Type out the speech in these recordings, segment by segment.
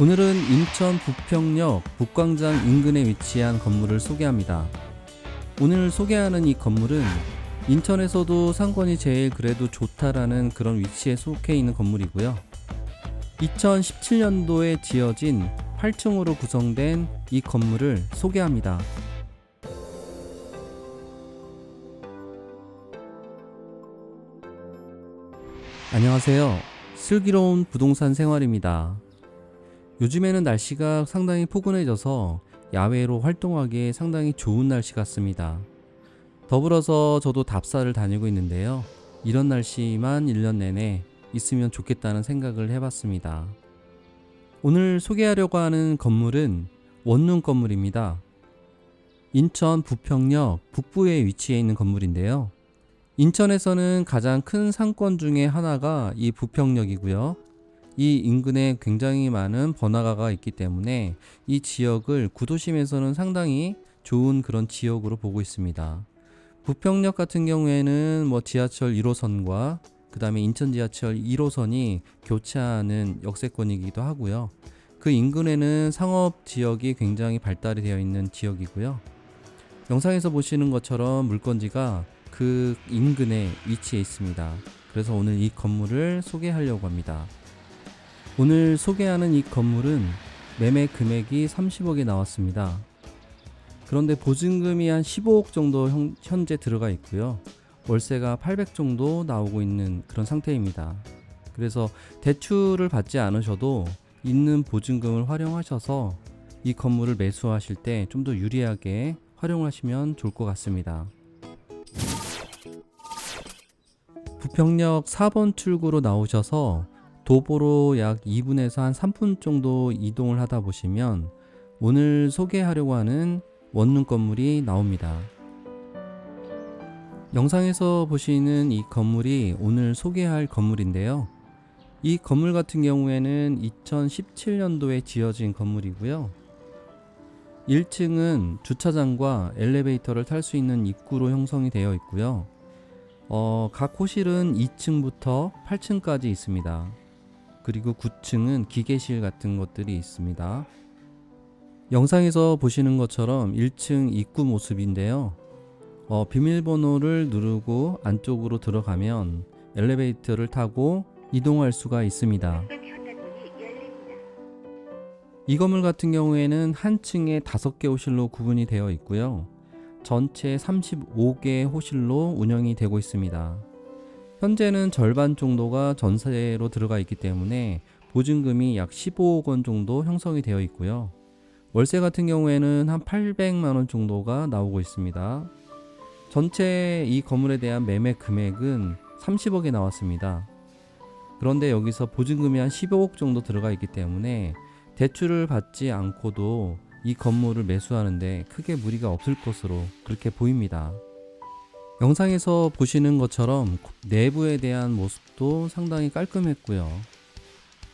오늘은 인천 부평역 북광장 인근에 위치한 건물을 소개합니다. 오늘 소개하는 이 건물은 인천에서도 상권이 제일 그래도 좋다라는 그런 위치에 속해 있는 건물이고요. 2017년도에 지어진 8층으로 구성된 이 건물을 소개합니다. 안녕하세요. 슬기로운 부동산 생활입니다. 요즘에는 날씨가 상당히 포근해져서 야외로 활동하기에 상당히 좋은 날씨 같습니다. 더불어서 저도 답사를 다니고 있는데요. 이런 날씨만 1년 내내 있으면 좋겠다는 생각을 해봤습니다. 오늘 소개하려고 하는 건물은 원룸 건물입니다. 인천 부평역 북부에 위치해 있는 건물인데요. 인천에서는 가장 큰 상권 중에 하나가 이 부평역이고요. 이 인근에 굉장히 많은 번화가가 있기 때문에 이 지역을 구도심에서는 상당히 좋은 그런 지역으로 보고 있습니다. 부평역 같은 경우에는 뭐 지하철 1호선과 그 다음에 인천 지하철 1호선이 교차하는 역세권이기도 하고요. 그 인근에는 상업 지역이 굉장히 발달이 되어 있는 지역이고요. 영상에서 보시는 것처럼 물건지가 그 인근에 위치해 있습니다. 그래서 오늘 이 건물을 소개하려고 합니다. 오늘 소개하는 이 건물은 매매 금액이 30억에 나왔습니다. 그런데 보증금이 한 15억 정도 현재 들어가 있고요. 월세가 800 정도 나오고 있는 그런 상태입니다. 그래서 대출을 받지 않으셔도 있는 보증금을 활용하셔서 이 건물을 매수하실 때 좀 더 유리하게 활용하시면 좋을 것 같습니다. 부평역 4번 출구로 나오셔서 도보로 약 2분에서 한 3분 정도 이동을 하다 보시면 오늘 소개하려고 하는 원룸 건물이 나옵니다. 영상에서 보시는 이 건물이 오늘 소개할 건물인데요. 이 건물 같은 경우에는 2017년도에 지어진 건물이고요. 1층은 주차장과 엘리베이터를 탈 수 있는 입구로 형성이 되어 있고요. 어, 각 호실은 2층부터 8층까지 있습니다. 그리고 9층은 기계실 같은 것들이 있습니다. 영상에서 보시는 것처럼 1층 입구 모습인데요. 어, 비밀번호를 누르고 안쪽으로 들어가면 엘리베이터를 타고 이동할 수가 있습니다. 이 건물 같은 경우에는 한 층에 5개 호실로 구분이 되어 있고요. 전체 35개 호실로 운영이 되고 있습니다. 현재는 절반 정도가 전세로 들어가 있기 때문에 보증금이 약 15억 원 정도 형성이 되어 있고요. 월세 같은 경우에는 한 800만 원 정도가 나오고 있습니다. 전체 이 건물에 대한 매매 금액은 30억에 나왔습니다. 그런데 여기서 보증금이 한 15억 정도 들어가 있기 때문에 대출을 받지 않고도 이 건물을 매수하는데 크게 무리가 없을 것으로 그렇게 보입니다. 영상에서 보시는 것처럼 내부에 대한 모습도 상당히 깔끔했고요.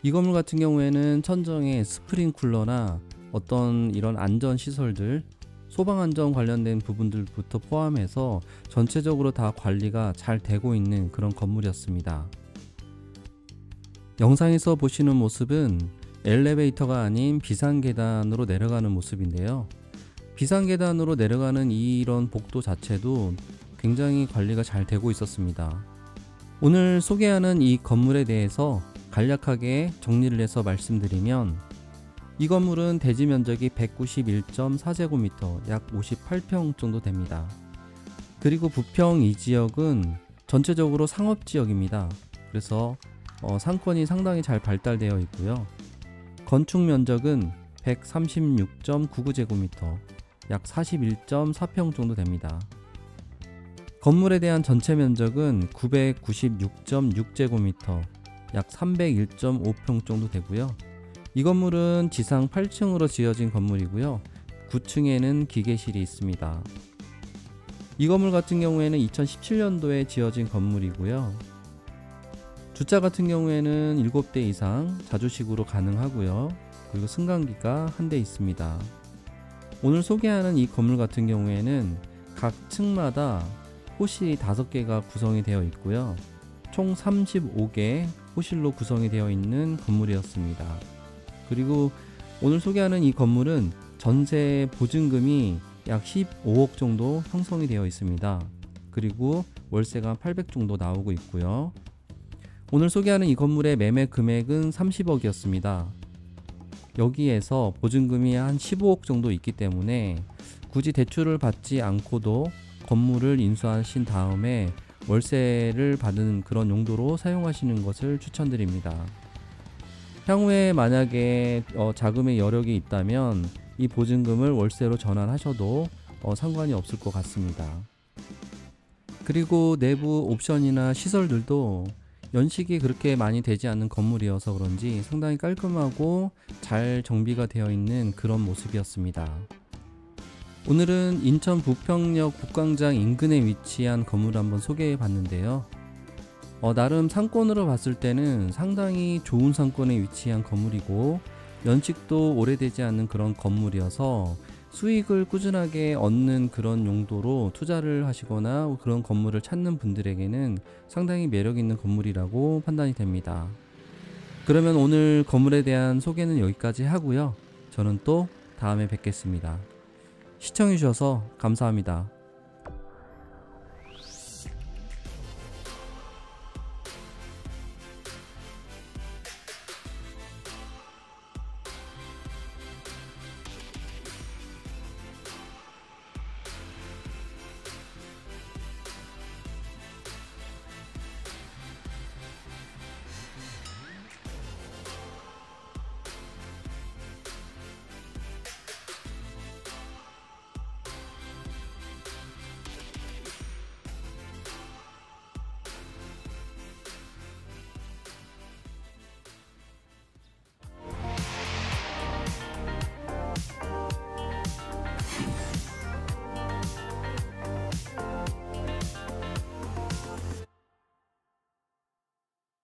이 건물 같은 경우에는 천정에 스프링 쿨러나 어떤 이런 안전 시설들 소방 안전 관련된 부분들부터 포함해서 전체적으로 다 관리가 잘 되고 있는 그런 건물이었습니다. 영상에서 보시는 모습은 엘리베이터가 아닌 비상계단으로 내려가는 모습인데요. 비상계단으로 내려가는 이런 복도 자체도 굉장히 관리가 잘 되고 있었습니다. 오늘 소개하는 이 건물에 대해서 간략하게 정리를 해서 말씀드리면 이 건물은 대지 면적이 191.4제곱미터 약 58평 정도 됩니다. 그리고 부평 이 지역은 전체적으로 상업 지역입니다. 그래서 어, 상권이 상당히 잘 발달되어 있고요. 건축 면적은 136.99제곱미터, 약 41.4평 정도 됩니다. 건물에 대한 전체 면적은 996.6제곱미터, 약 301.5평 정도 되고요. 이 건물은 지상 8층으로 지어진 건물이고요. 9층에는 기계실이 있습니다. 이 건물 같은 경우에는 2017년도에 지어진 건물이고요. 주차 같은 경우에는 7대 이상 자주식으로 가능하고요. 그리고 승강기가 한 대 있습니다. 오늘 소개하는 이 건물 같은 경우에는 각 층마다 호실이 5개가 구성이 되어 있고요. 총 35개 호실로 구성이 되어 있는 건물이었습니다. 그리고 오늘 소개하는 이 건물은 전세 보증금이 약 15억 정도 형성이 되어 있습니다. 그리고 월세가 800 정도 나오고 있고요. 오늘 소개하는 이 건물의 매매 금액은 30억이었습니다. 여기에서 보증금이 한 15억 정도 있기 때문에 굳이 대출을 받지 않고도 건물을 인수하신 다음에 월세를 받는 그런 용도로 사용하시는 것을 추천드립니다. 향후에 만약에 어, 자금의 여력이 있다면 이 보증금을 월세로 전환하셔도 어, 상관이 없을 것 같습니다. 그리고 내부 옵션이나 시설들도 연식이 그렇게 많이 되지 않는 건물이어서 그런지 상당히 깔끔하고 잘 정비가 되어 있는 그런 모습이었습니다. 오늘은 인천 부평역 북광장 인근에 위치한 건물을 한번 소개해 봤는데요. 어, 나름 상권으로 봤을 때는 상당히 좋은 상권에 위치한 건물이고 연식도 오래되지 않는 그런 건물이어서 수익을 꾸준하게 얻는 그런 용도로 투자를 하시거나 그런 건물을 찾는 분들에게는 상당히 매력 있는 건물이라고 판단이 됩니다. 그러면 오늘 건물에 대한 소개는 여기까지 하고요. 저는 또 다음에 뵙겠습니다. 시청해주셔서 감사합니다.